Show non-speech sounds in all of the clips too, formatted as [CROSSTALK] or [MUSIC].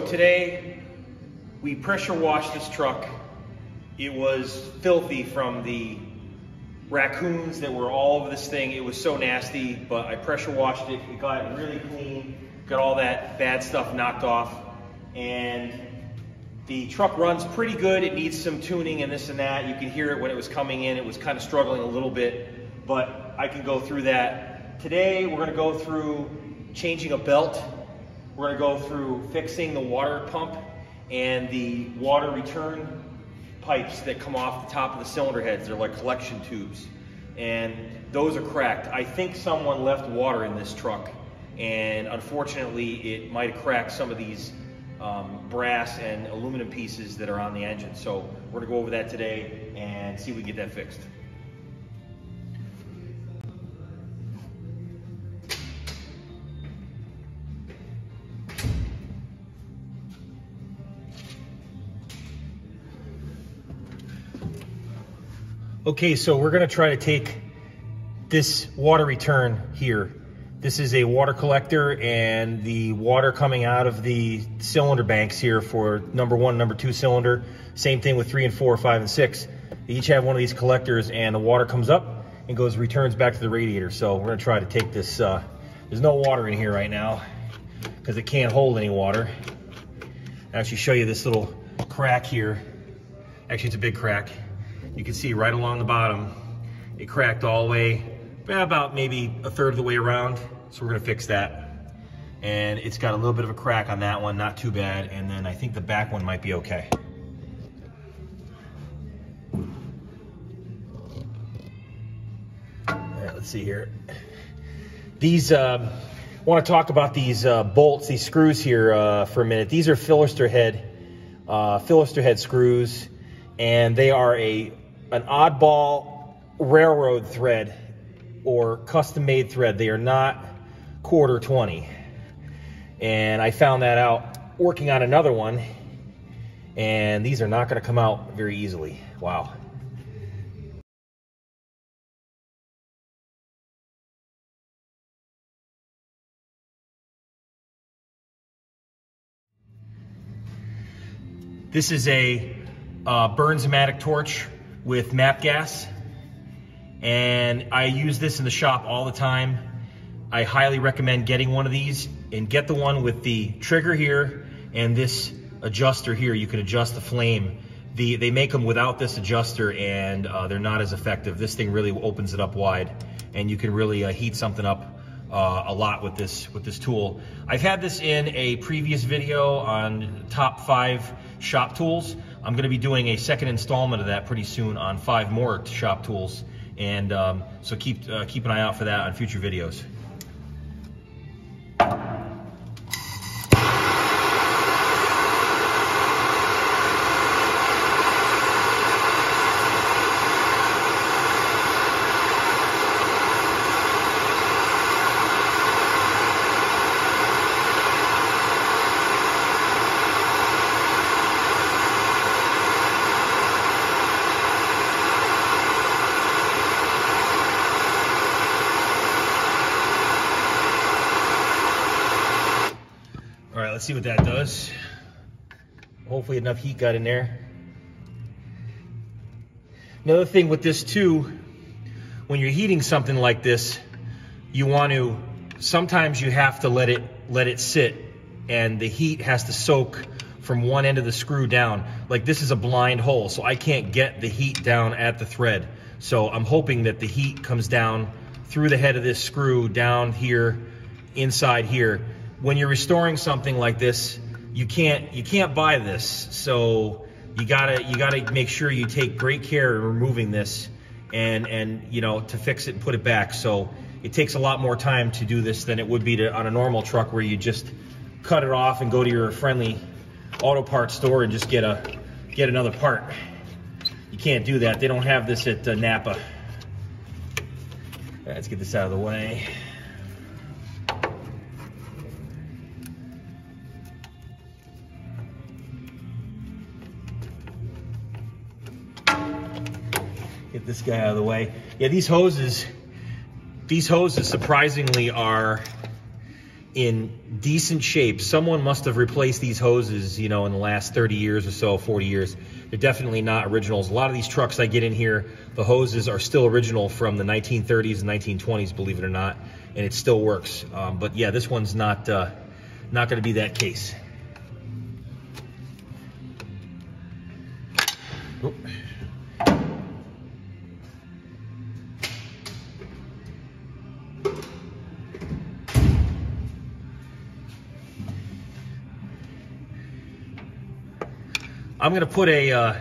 So today we pressure washed this truck. It was filthy from the raccoons that were all over this thing. It was so nasty, but I pressure washed it. It got really clean, got all that bad stuff knocked off. And the truck runs pretty good. It needs some tuning and this and that. You can hear it when it was coming in. It was kind of struggling a little bit, but I can go through that. Today, we're gonna go through changing a belt. We're gonna go through fixing the water pump and the water return pipes that come off the top of the cylinder heads. They're like collection tubes. And those are cracked. I think someone left water in this truck. And unfortunately, it might have cracked some of these um, brass and aluminum pieces that are on the engine. So we're gonna go over that today and see if we can get that fixed. Okay, so we're gonna try to take this water return here. This is a water collector and the water coming out of the cylinder banks here for number one, number two cylinder. Same thing with three and four, five and six. They each have one of these collectors and the water comes up and goes, returns back to the radiator. So we're gonna try to take this, uh, there's no water in here right now because it can't hold any water. I'll actually show you this little crack here. Actually, it's a big crack. You can see right along the bottom, it cracked all the way, about maybe a third of the way around. So we're gonna fix that. And it's got a little bit of a crack on that one, not too bad. And then I think the back one might be okay. Let's see here. These, um, I wanna talk about these uh, bolts, these screws here uh, for a minute. These are fillister head, uh, fillister head screws, and they are a an oddball railroad thread or custom made thread. They are not quarter 20. And I found that out working on another one. And these are not gonna come out very easily. Wow. This is a uh, Bernzomatic torch with MAPP gas. And I use this in the shop all the time. I highly recommend getting one of these and get the one with the trigger here and this adjuster here. You can adjust the flame. The, they make them without this adjuster and uh, they're not as effective. This thing really opens it up wide and you can really uh, heat something up uh, a lot with this with this tool. I've had this in a previous video on top five shop tools. I'm gonna be doing a second installment of that pretty soon on five more shop tools. And um, so keep, uh, keep an eye out for that on future videos. See what that does. Hopefully enough heat got in there. Another thing with this too, when you're heating something like this, you want to, sometimes you have to let it, let it sit and the heat has to soak from one end of the screw down. Like this is a blind hole, so I can't get the heat down at the thread. So I'm hoping that the heat comes down through the head of this screw down here, inside here. When you're restoring something like this, you can't you can't buy this. So you gotta you gotta make sure you take great care in removing this and and you know to fix it and put it back. So it takes a lot more time to do this than it would be to, on a normal truck where you just cut it off and go to your friendly auto parts store and just get a get another part. You can't do that. They don't have this at uh, Napa. Let's get this out of the way. This guy out of the way. Yeah, these hoses, these hoses surprisingly are in decent shape. Someone must have replaced these hoses, you know, in the last 30 years or so, 40 years. They're definitely not originals. A lot of these trucks I get in here, the hoses are still original from the 1930s and 1920s, believe it or not, and it still works. Um, but yeah, this one's not uh, not going to be that case. I'm going to put a, uh,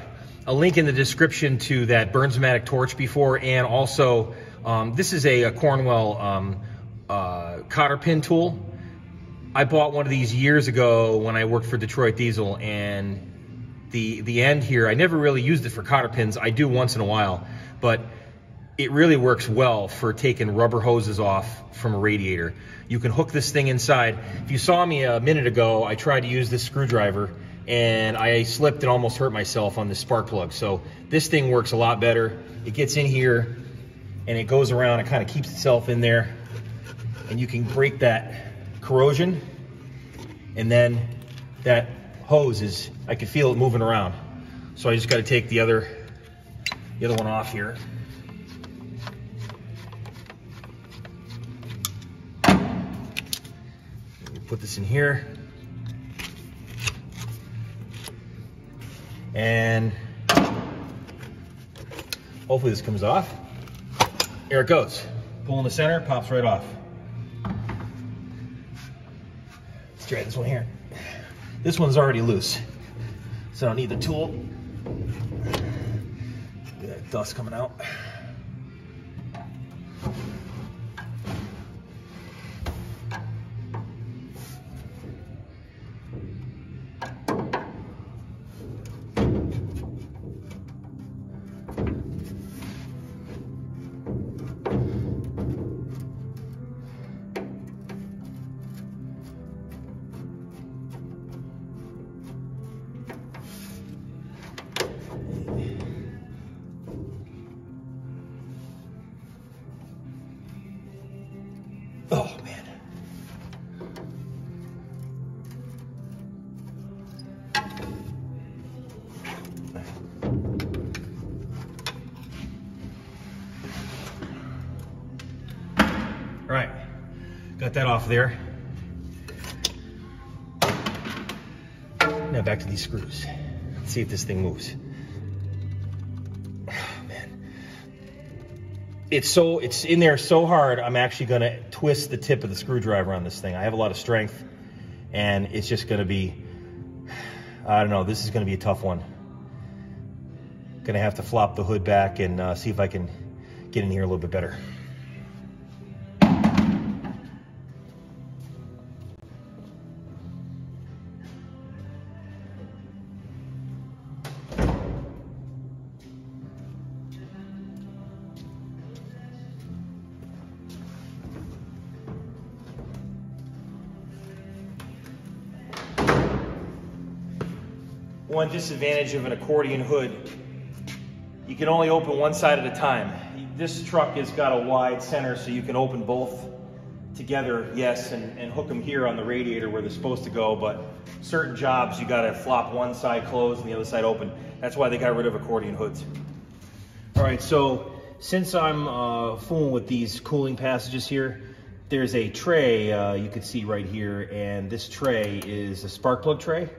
a link in the description to that Bernzomatic torch before, and also um, this is a, a Cornwell um, uh, cotter pin tool. I bought one of these years ago when I worked for Detroit Diesel, and the the end here, I never really used it for cotter pins. I do once in a while, but it really works well for taking rubber hoses off from a radiator. You can hook this thing inside. If you saw me a minute ago, I tried to use this screwdriver and I slipped and almost hurt myself on the spark plug. So this thing works a lot better. It gets in here and it goes around, it kind of keeps itself in there and you can break that corrosion and then that hose is, I can feel it moving around. So I just got to take the other, the other one off here. Put this in here. And hopefully this comes off. There it goes. Pull in the center, pops right off. Let's try this one here. This one's already loose, so I don't need the tool. dust coming out. There. Now back to these screws. Let's see if this thing moves. it's so it's in there so hard i'm actually to twist the tip of the screwdriver on this thing i have a lot of strength and it's just to be i don't know this is to be a tough one to have to flop the hood back and uh, see if i can get in here a little bit better one disadvantage of an accordion hood, you can only open one side at a time. This truck has got a wide center so you can open both together, yes, and, and hook them here on the radiator where they're supposed to go, but certain jobs you gotta flop one side closed and the other side open. That's why they got rid of accordion hoods. All right, so since I'm uh, fooling with these cooling passages here, there's a tray uh, you can see right here, and this tray is a spark plug tray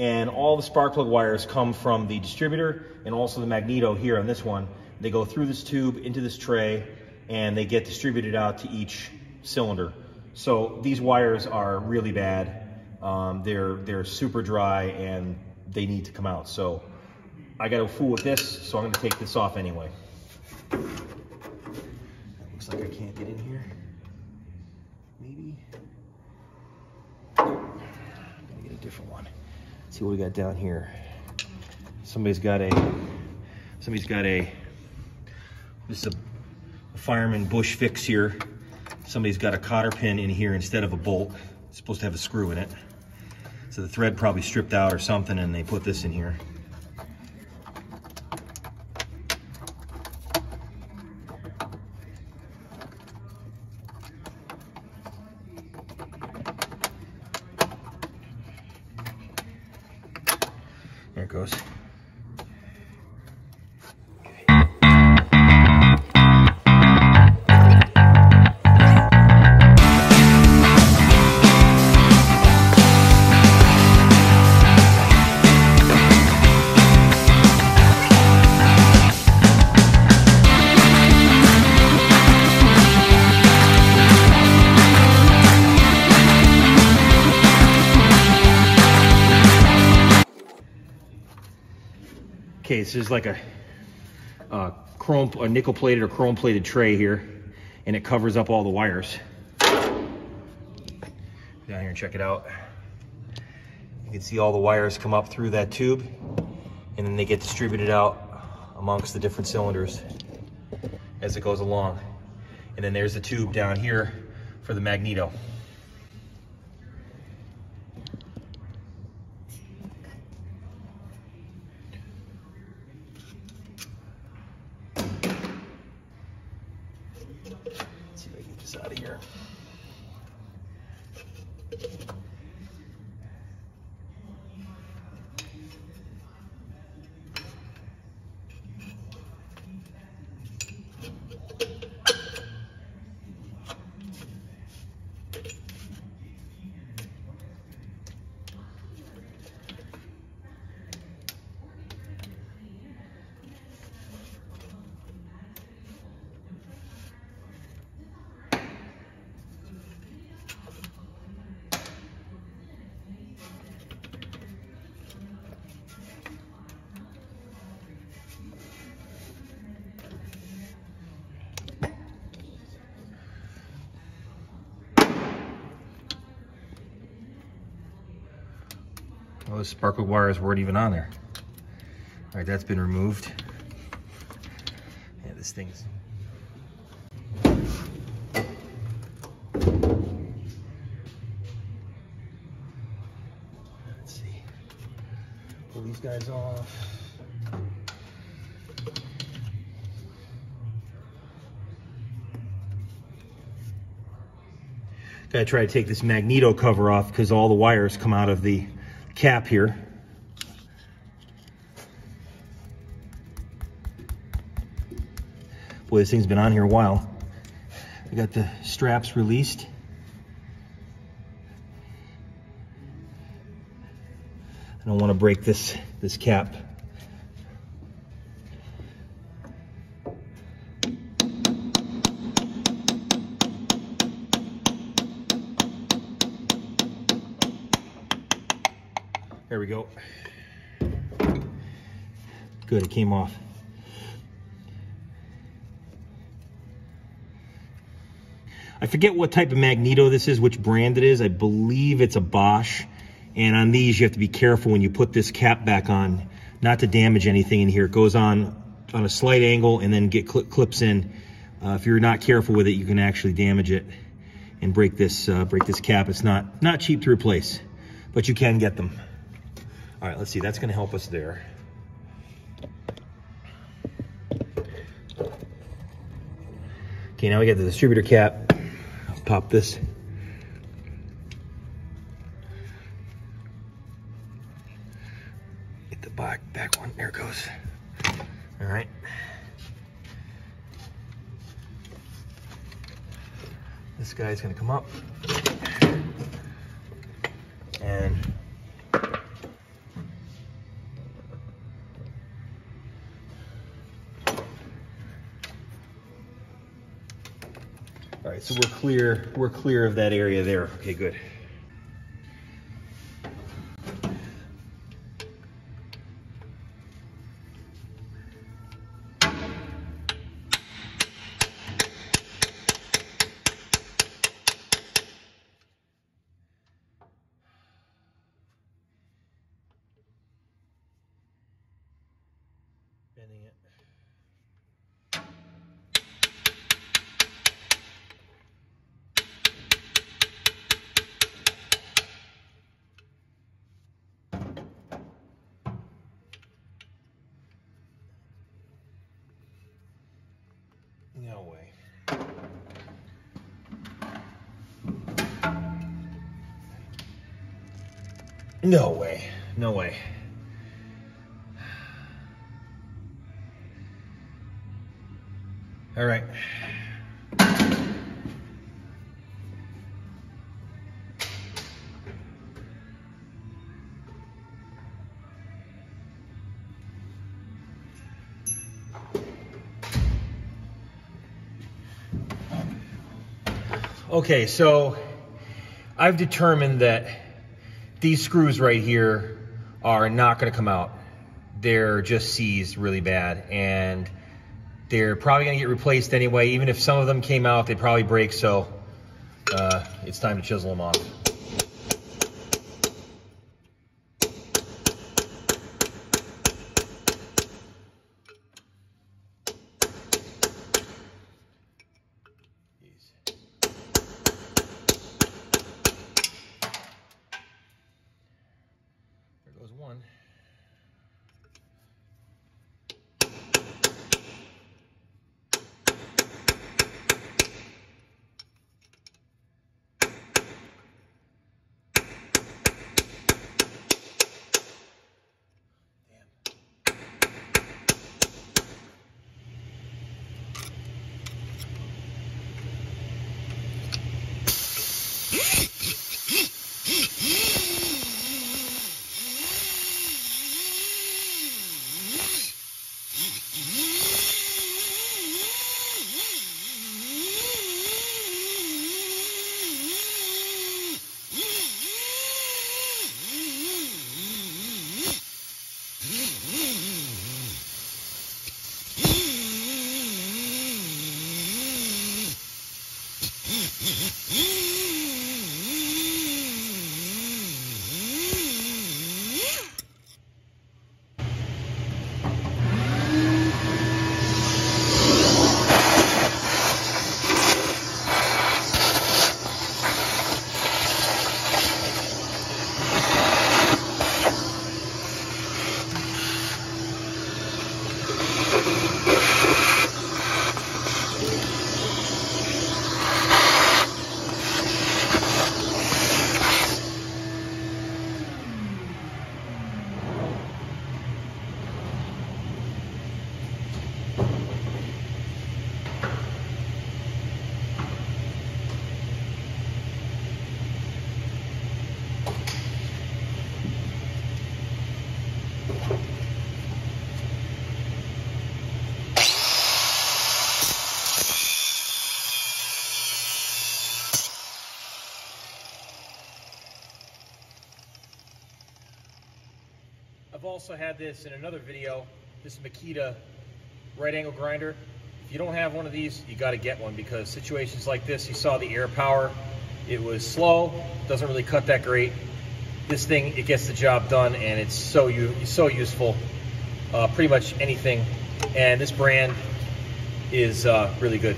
and all the spark plug wires come from the distributor and also the magneto here on this one. They go through this tube into this tray and they get distributed out to each cylinder. So these wires are really bad. Um, they're, they're super dry and they need to come out. So I got to fool with this, so I'm going to take this off anyway. Looks like I can't get in here. Maybe. Gotta get a different one see what we got down here. Somebody's got a, somebody's got a, this is a, a fireman bush fix here. Somebody's got a cotter pin in here instead of a bolt. It's supposed to have a screw in it. So the thread probably stripped out or something and they put this in here. This is like a, a chrome, a nickel plated or chrome plated tray here, and it covers up all the wires. Down here and check it out. You can see all the wires come up through that tube, and then they get distributed out amongst the different cylinders as it goes along. And then there's the tube down here for the magneto. Sparkle wires weren't even on there. All right, that's been removed. Yeah, this thing's. Let's see. Pull these guys off. Gotta try to take this magneto cover off because all the wires come out of the cap here. Boy, this thing's been on here a while. I got the straps released. I don't want to break this, this cap. There we go. Good, it came off. I forget what type of magneto this is, which brand it is. I believe it's a Bosch. And on these, you have to be careful when you put this cap back on, not to damage anything in here. It goes on on a slight angle and then get cl clips in. Uh, if you're not careful with it, you can actually damage it and break this uh, break this cap. It's not not cheap to replace, but you can get them. All right, let's see. That's going to help us there. Okay, now we got the distributor cap. Pop this. Get the back, back one. There it goes. All right. This guy's to come up. And right, so we're clear, we're clear of that area there. Okay, good. No way. No way. All right. Okay, so I've determined that these screws right here are not gonna come out. They're just seized really bad and they're probably gonna get replaced anyway. Even if some of them came out, they'd probably break, so uh, it's time to chisel them off. Also had this in another video, this Makita right angle grinder. If you don't have one of these, you gotta get one because situations like this, you saw the air power, it was slow, doesn't really cut that great. This thing, it gets the job done and it's so, you so useful, uh, pretty much anything. And this brand is uh, really good.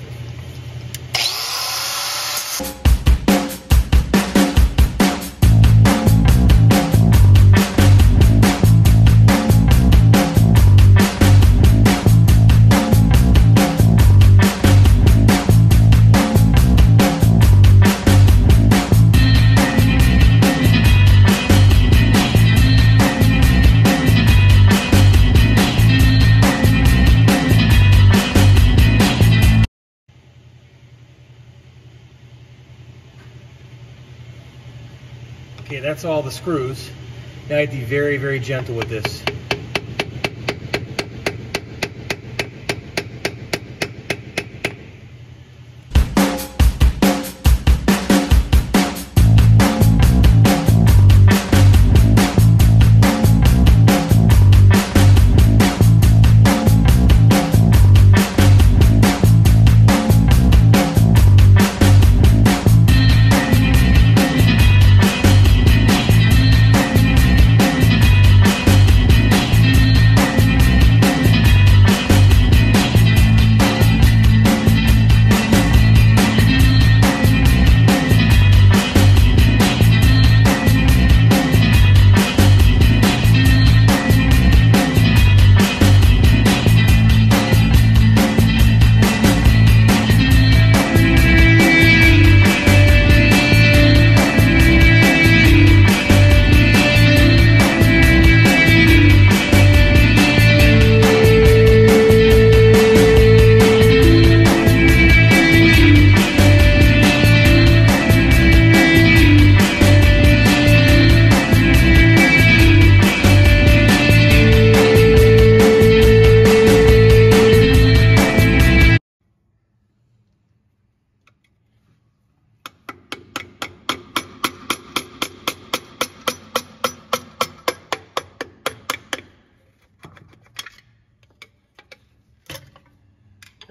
That's all the screws. Now I have to be very, very gentle with this.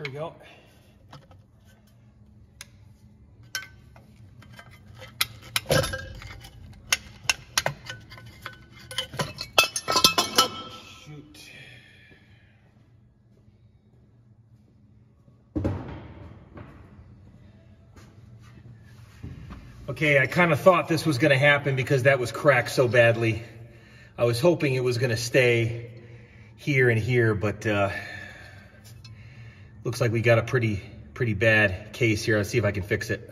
Here we go. Okay, I kind of thought this was going to happen because that was cracked so badly. I was hoping it was going to stay here and here, but uh, looks like we got a pretty, pretty bad case here. Let's see if I can fix it.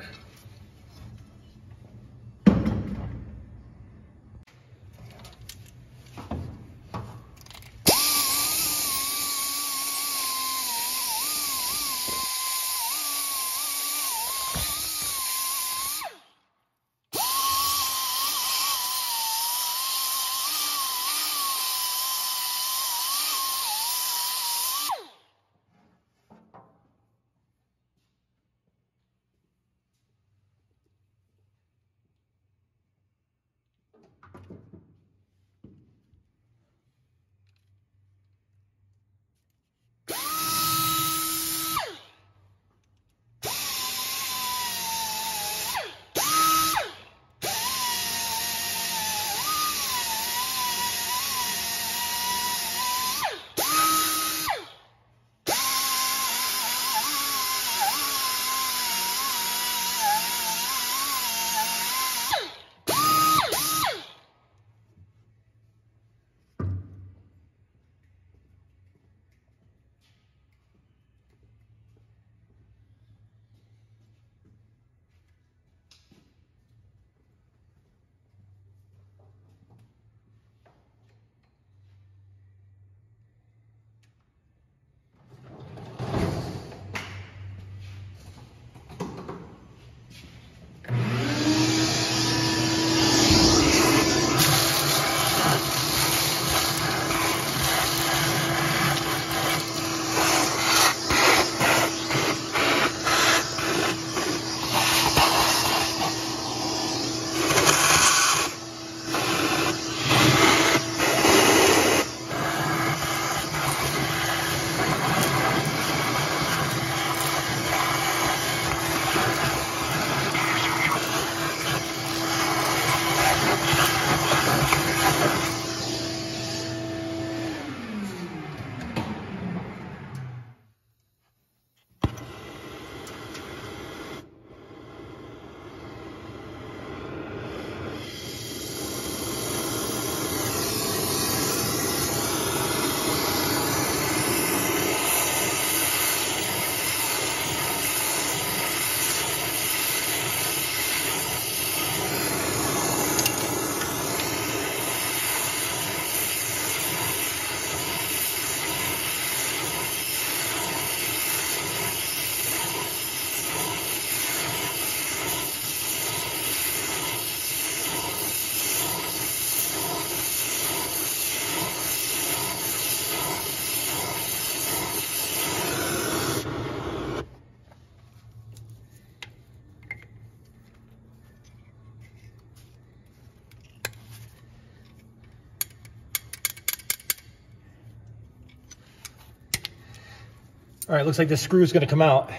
All right, looks like this screw is going to come out.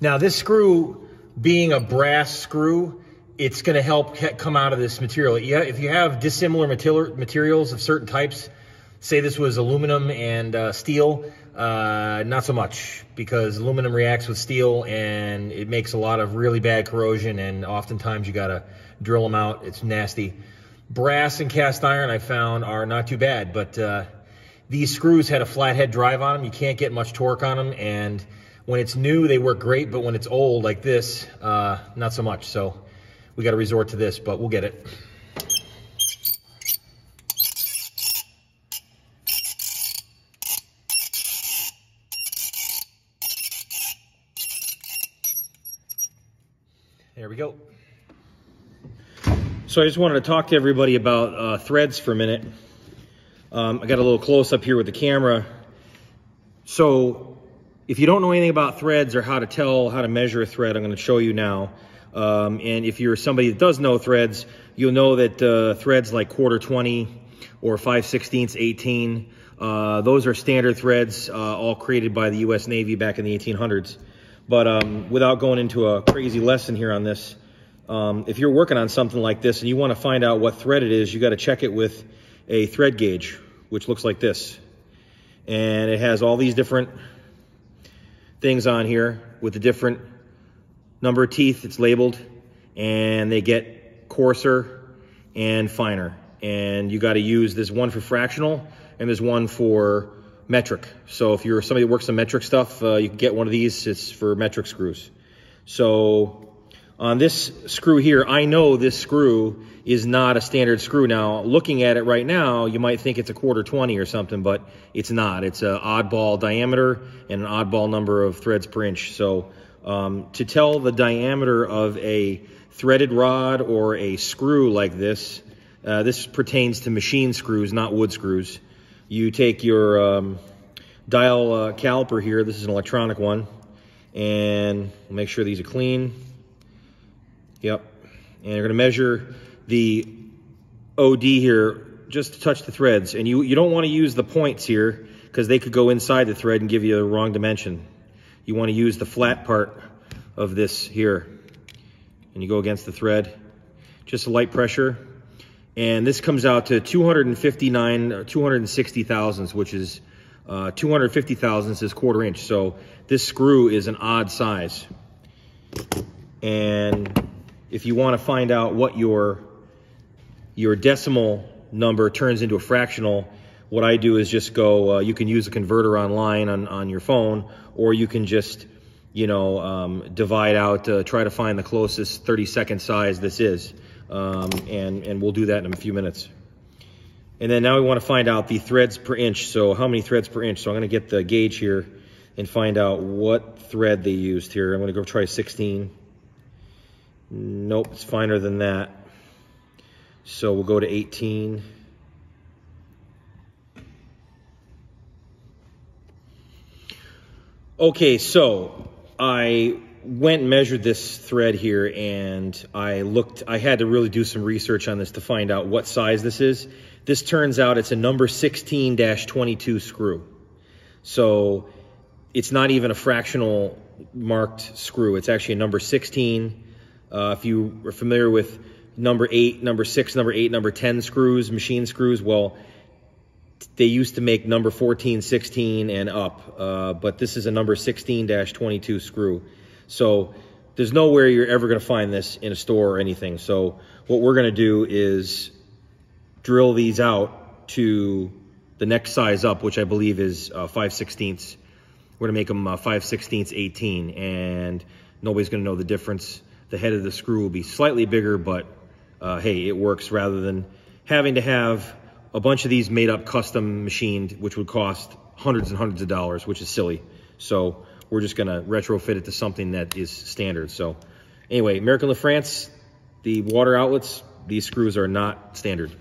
Now this screw being a brass screw, it's going to help come out of this material. Yeah, if you have dissimilar materials of certain types, say this was aluminum and uh, steel, uh, not so much because aluminum reacts with steel and it makes a lot of really bad corrosion and oftentimes you got to drill them out. It's nasty. Brass and cast iron I found are not too bad, but uh, these screws had a flathead drive on them. You can't get much torque on them, and when it's new, they work great, but when it's old like this, uh, not so much. So we got to resort to this, but we'll get it. There we go. So I just wanted to talk to everybody about uh, threads for a minute. Um, I got a little close up here with the camera. So if you don't know anything about threads or how to tell how to measure a thread, I'm going to show you now. Um, and if you're somebody that does know threads, you'll know that uh, threads like quarter 20 or 5 16ths 18, uh, those are standard threads, uh, all created by the U.S. Navy back in the 1800s. But um, without going into a crazy lesson here on this, um, if you're working on something like this and you want to find out what thread it is, you got to check it with a thread gauge, which looks like this. And it has all these different things on here with the different number of teeth it's labeled and they get coarser and finer. And you got to use this one for fractional and there's one for metric. So if you're somebody that works on metric stuff, uh, you can get one of these. It's for metric screws. So on this screw here, I know this screw is not a standard screw. Now, looking at it right now, you might think it's a quarter 20 or something, but it's not. It's an oddball diameter and an oddball number of threads per inch. So um, to tell the diameter of a threaded rod or a screw like this, uh, this pertains to machine screws, not wood screws. You take your um, dial uh, caliper here, this is an electronic one, and make sure these are clean. Yep. And you're to measure the OD here just to touch the threads. And you, you don't want to use the points here because they could go inside the thread and give you the wrong dimension. You want to use the flat part of this here. And you go against the thread. Just a light pressure. And this comes out to 259, 260 thousandths, which is uh, 250 thousandths is quarter inch. So this screw is an odd size. And if you want to find out what your your decimal number turns into a fractional, what I do is just go, uh, you can use a converter online on, on your phone, or you can just, you know, um, divide out, uh, try to find the closest 30 second size this is. Um, and, and we'll do that in a few minutes. And then now we want to find out the threads per inch. So how many threads per inch? So I'm going to get the gauge here and find out what thread they used here. I'm going to go try 16. Nope, it's finer than that. So we'll go to 18. Okay, so I went and measured this thread here and I looked, I had to really do some research on this to find out what size this is. This turns out it's a number 16-22 screw. So it's not even a fractional marked screw. It's actually a number 16 uh, if you are familiar with number eight, number six, number eight, number 10 screws, machine screws, well, they used to make number 14, 16, and up, uh, but this is a number 16-22 screw. So there's nowhere you're ever going to find this in a store or anything. So what we're going to do is drill these out to the next size up, which I believe is uh, 5 16ths. We're going to make them uh, 5 16ths 18, and nobody's going to know the difference the head of the screw will be slightly bigger, but uh, hey, it works rather than having to have a bunch of these made up custom machined, which would cost hundreds and hundreds of dollars, which is silly. So we're just gonna retrofit it to something that is standard. So anyway, American LaFrance, the water outlets, these screws are not standard.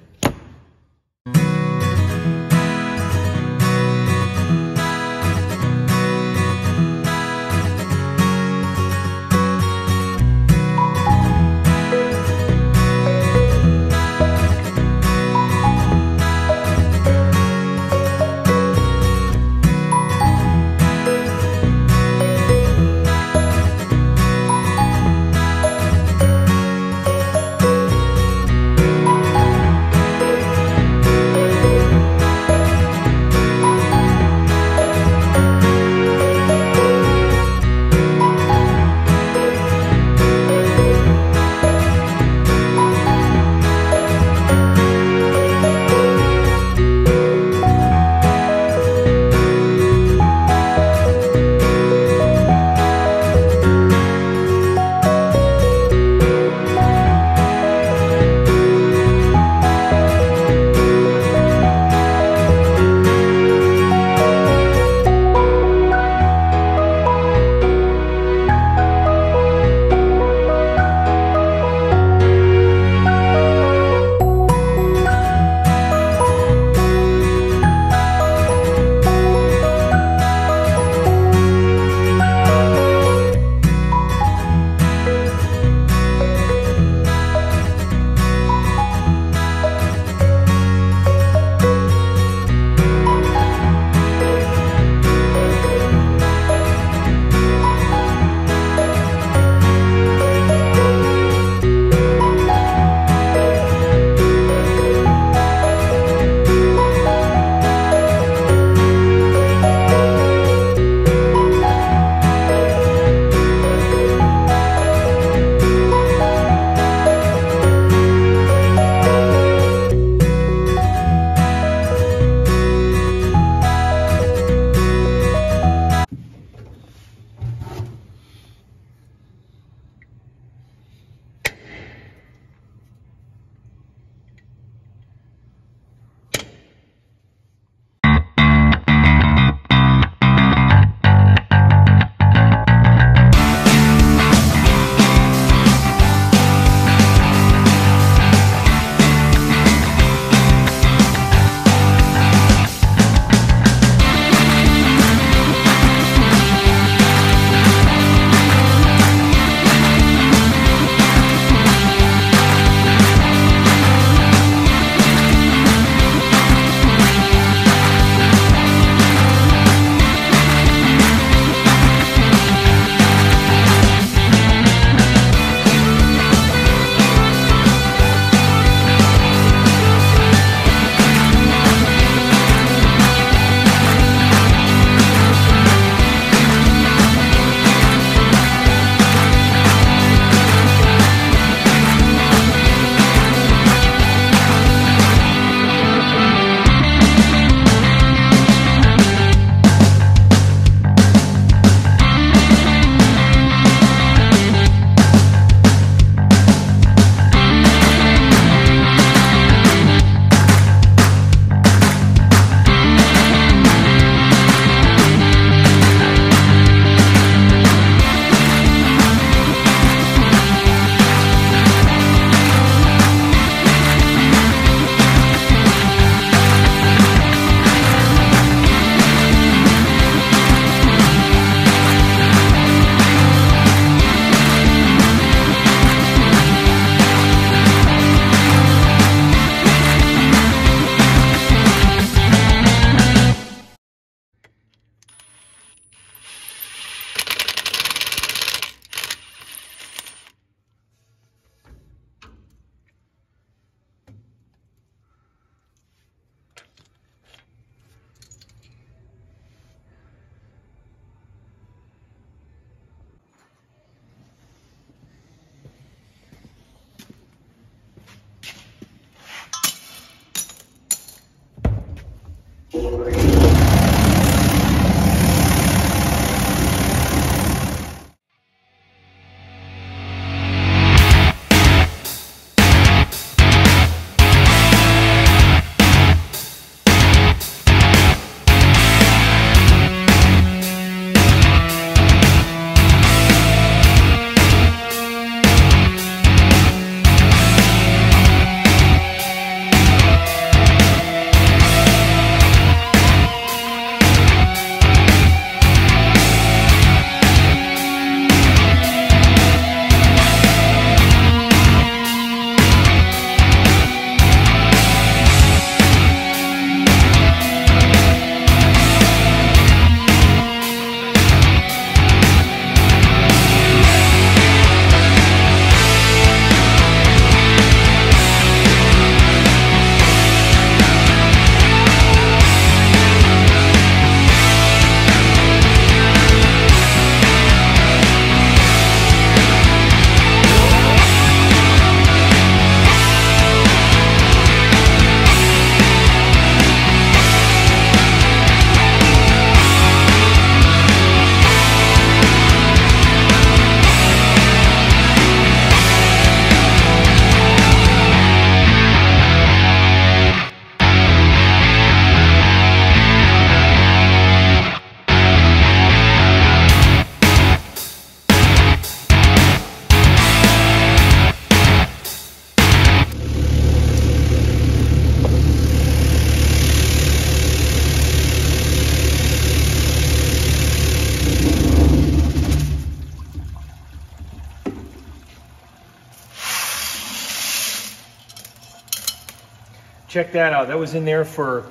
Check that out. That was in there for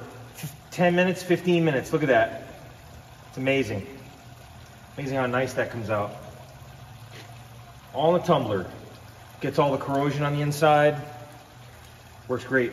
10 minutes, 15 minutes. Look at that. It's amazing. Amazing how nice that comes out. All in a tumbler. Gets all the corrosion on the inside. Works great.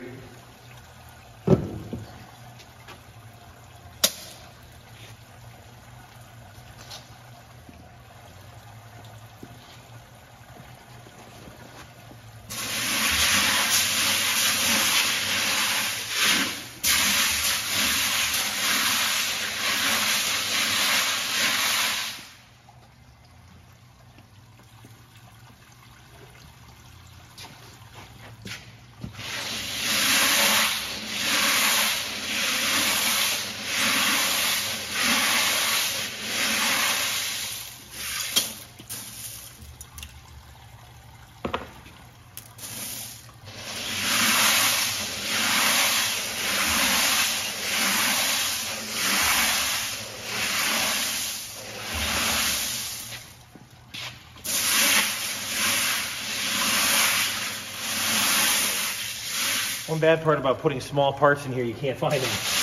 One bad part about putting small parts in here, you can't find them.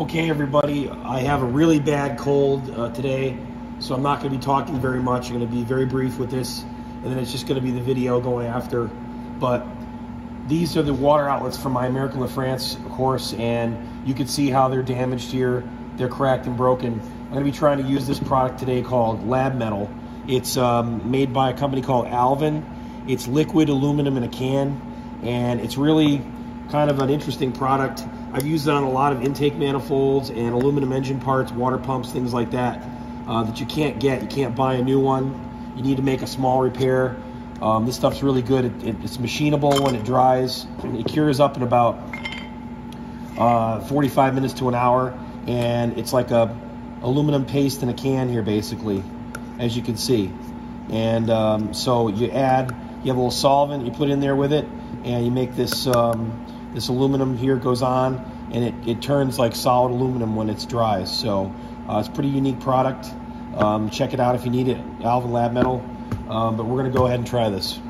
Okay, everybody, I have a really bad cold uh, today, so I'm not going to be talking very much. I'm going to be very brief with this, and then it's just going to be the video going after. But these are the water outlets from my American LaFrance horse, and you can see how they're damaged here. They're cracked and broken. I'm going to be trying to use this product today called Lab Metal. It's um, made by a company called Alvin. It's liquid aluminum in a can, and it's really kind of an interesting product. I've used it on a lot of intake manifolds and aluminum engine parts, water pumps, things like that, uh, that you can't get. You can't buy a new one. You need to make a small repair. Um, this stuff's really good. It, it, it's machinable when it dries. It cures up in about uh, 45 minutes to an hour, and it's like a aluminum paste in a can here, basically, as you can see. And um, so you add, you have a little solvent you put in there with it, and you make this um, this aluminum here goes on and it, it turns like solid aluminum when it's dry. So uh, it's a pretty unique product. Um, check it out if you need it, Alvin Lab Metal. Um, but we're going to go ahead and try this.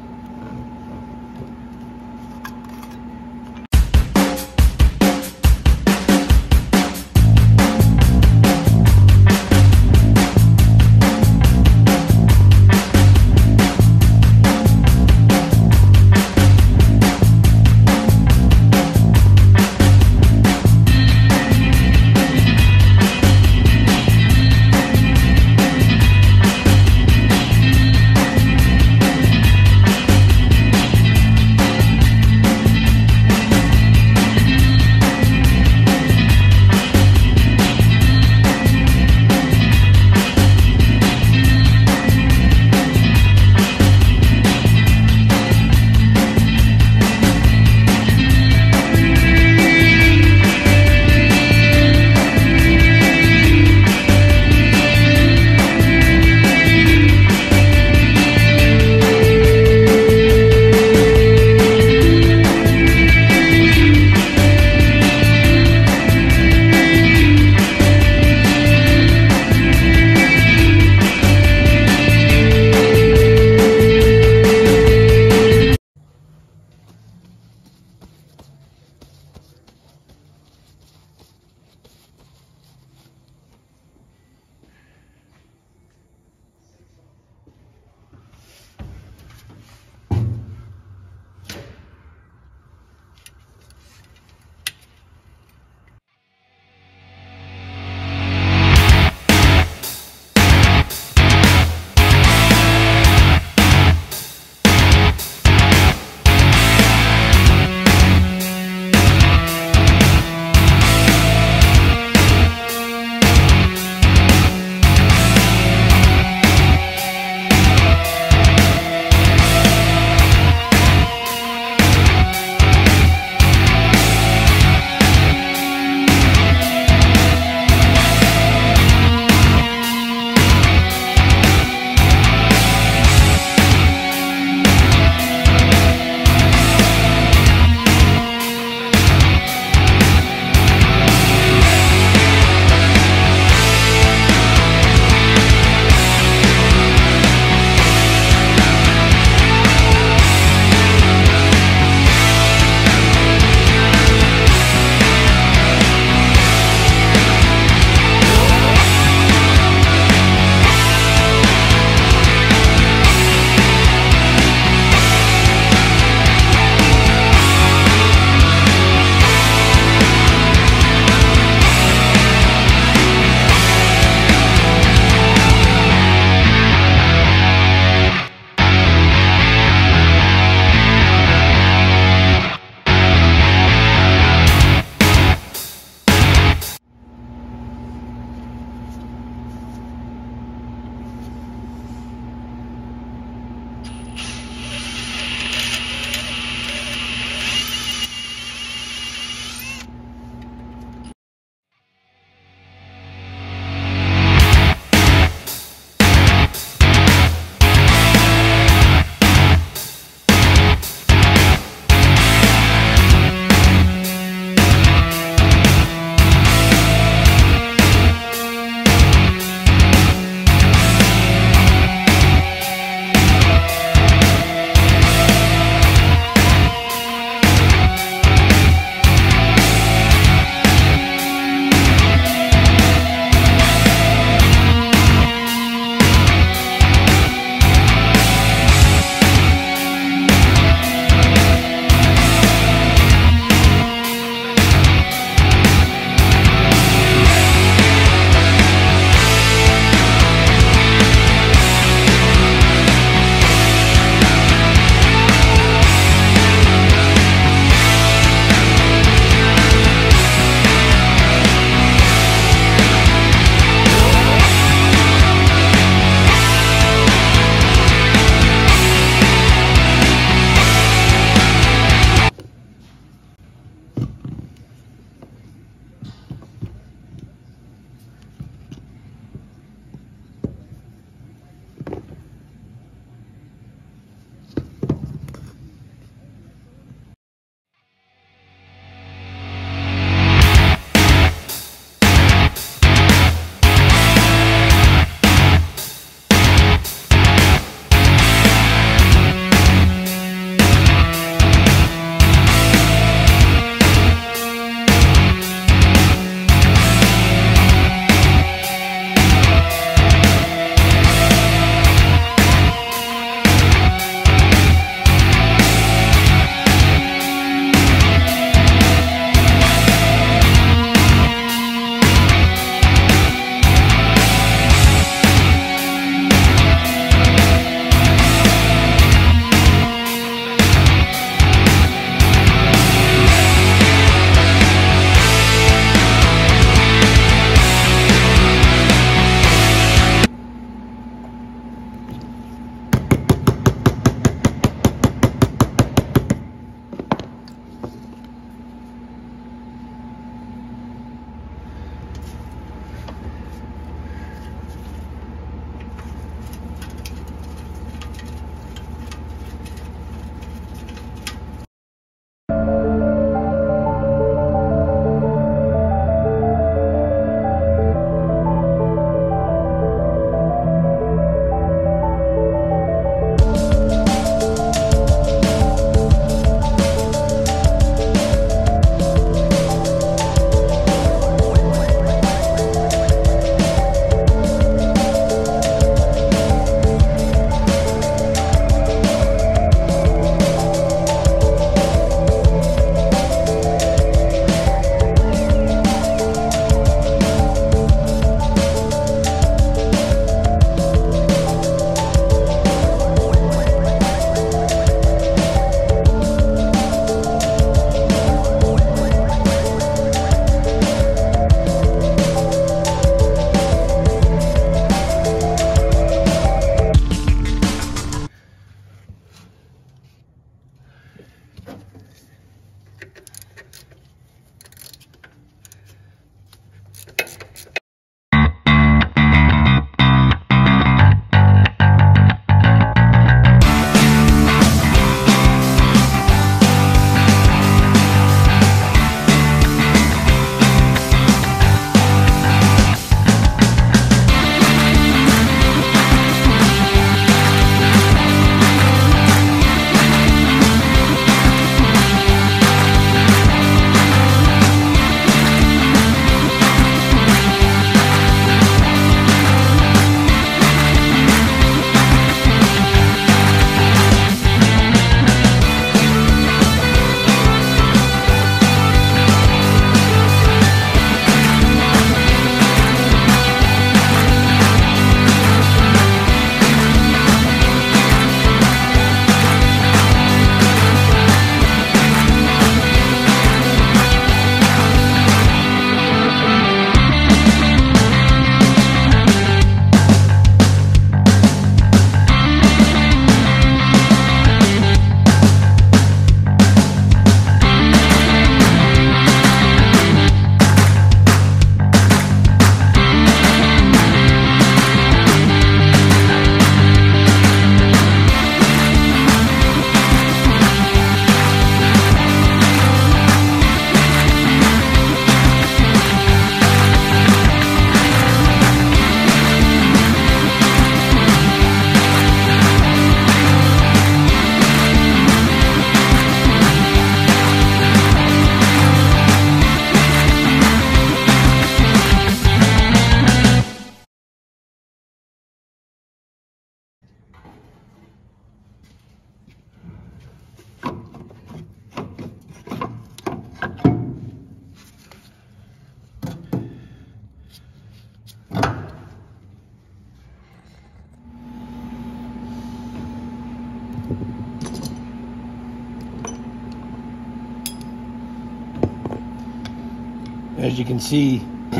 See, [CLEARS THROAT]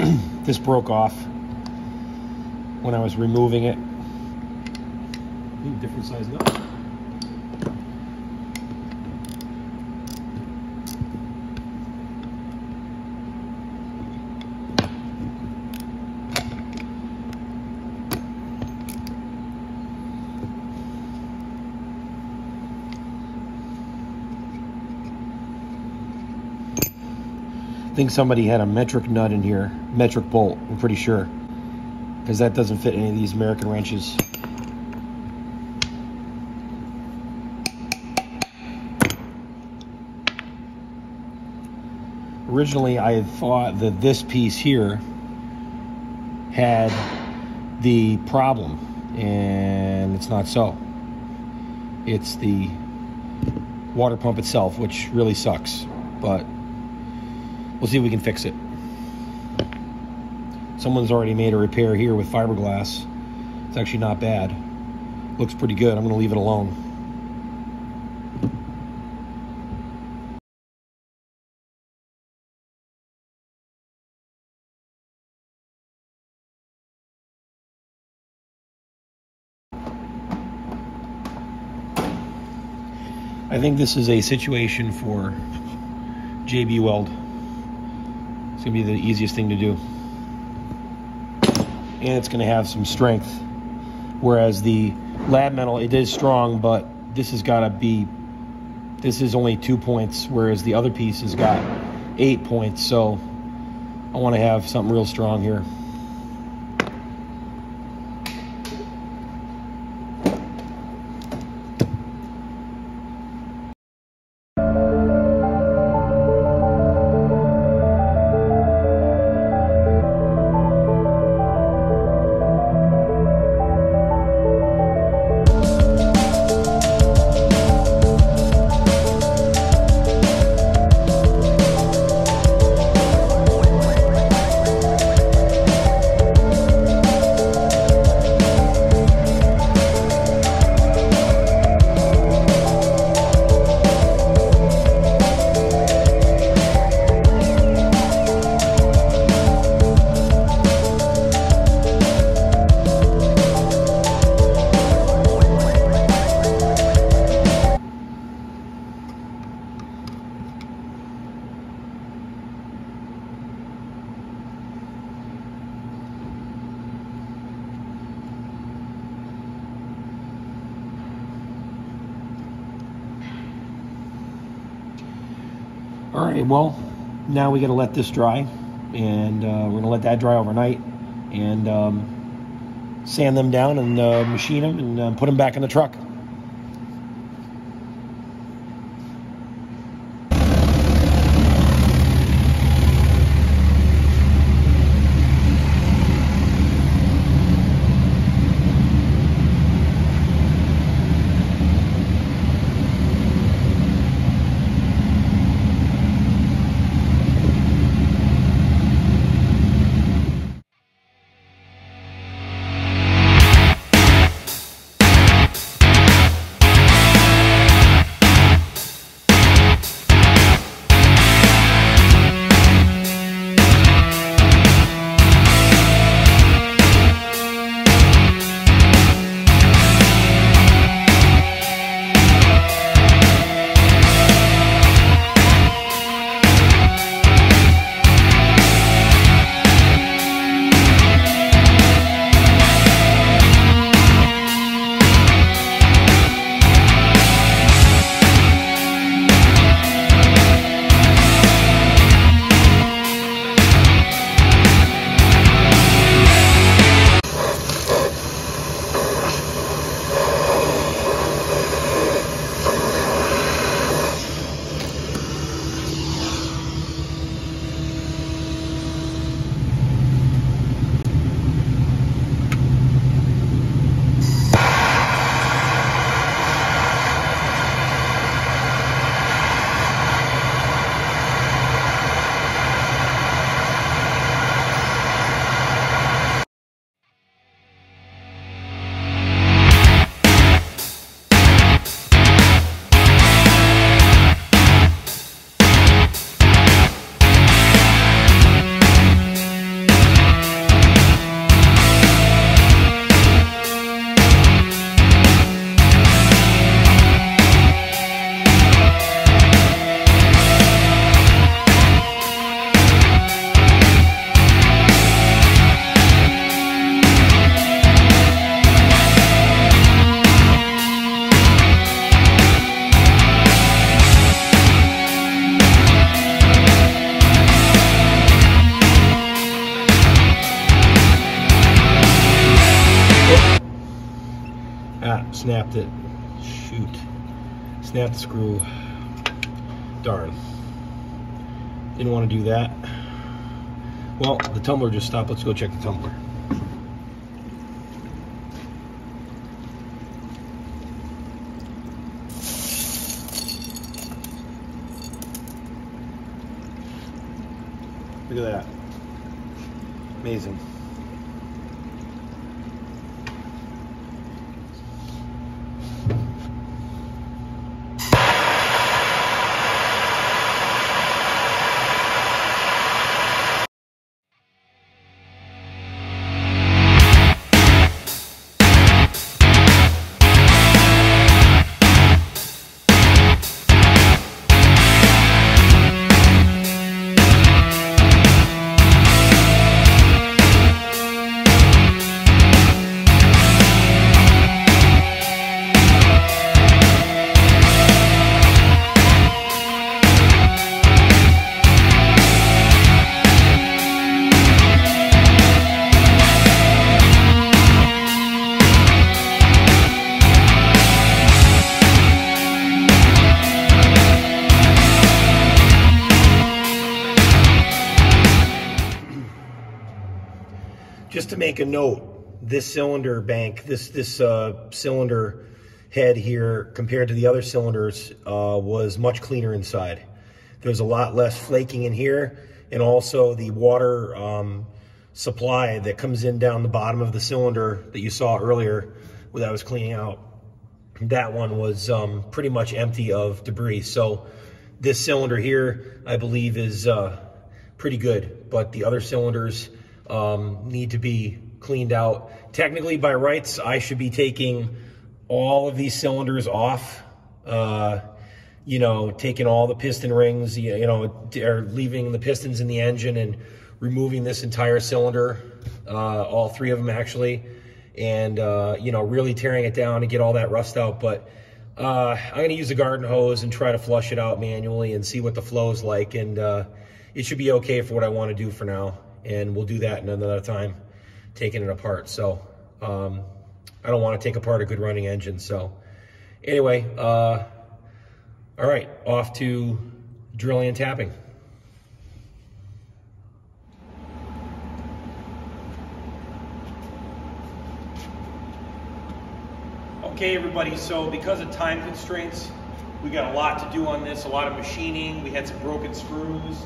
this broke off when I was removing it. Different size nuts. Think somebody had a metric nut in here, metric bolt, I'm pretty sure. Because that doesn't fit any of these American wrenches. Originally, I had thought that this piece here had the problem, and it's not so. It's the water pump itself, which really sucks, but We'll see if we can fix it. Someone's already made a repair here with fiberglass. It's actually not bad. Looks pretty good. I'm going to leave it alone. I think this is a situation for JB Weld. It's going to be the easiest thing to do. And it's going to have some strength. Whereas the lab metal, it is strong, but this has got to be, this is only two points, whereas the other piece has got eight points. So I want to have something real strong here. Let this dry, and uh, we're going to let that dry overnight, and um, sand them down and uh, machine them and uh, put them back in the truck. Snapped it. Shoot. Snapped the screw. Darn. Didn't want to do that. Well, the tumbler just stopped. Let's go check the tumbler. Look at that. Amazing. A note, this cylinder bank, this this uh, cylinder head here compared to the other cylinders uh, was much cleaner inside. There's a lot less flaking in here and also the water um, supply that comes in down the bottom of the cylinder that you saw earlier that I was cleaning out. That one was um, pretty much empty of debris. So this cylinder here, I believe is uh, pretty good, but the other cylinders, um, need to be cleaned out. Technically, by rights, I should be taking all of these cylinders off. Uh, you know, taking all the piston rings, you know, or leaving the pistons in the engine and removing this entire cylinder, uh, all three of them actually, and, uh, you know, really tearing it down to get all that rust out. But uh, I'm going to use a garden hose and try to flush it out manually and see what the flow is like. And uh, it should be okay for what I want to do for now and we'll do that in another time, taking it apart. So um, I don't want to take apart a good running engine. So anyway, uh, all right, off to drilling and tapping. Okay, everybody, so because of time constraints, we got a lot to do on this, a lot of machining. We had some broken screws.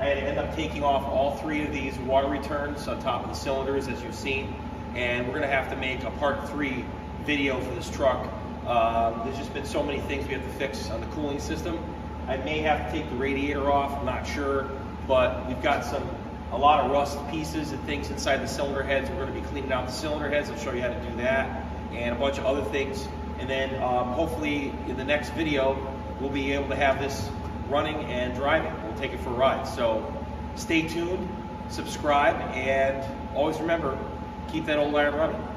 I had to end up taking off all three of these water returns on top of the cylinders, as you've seen. And we're gonna have to make a part three video for this truck. Um, there's just been so many things we have to fix on the cooling system. I may have to take the radiator off, I'm not sure, but we've got some a lot of rust pieces and things inside the cylinder heads. We're gonna be cleaning out the cylinder heads. I'll show you how to do that and a bunch of other things. And then um, hopefully in the next video, we'll be able to have this running and driving. We'll take it for a ride. So stay tuned, subscribe, and always remember, keep that old iron running.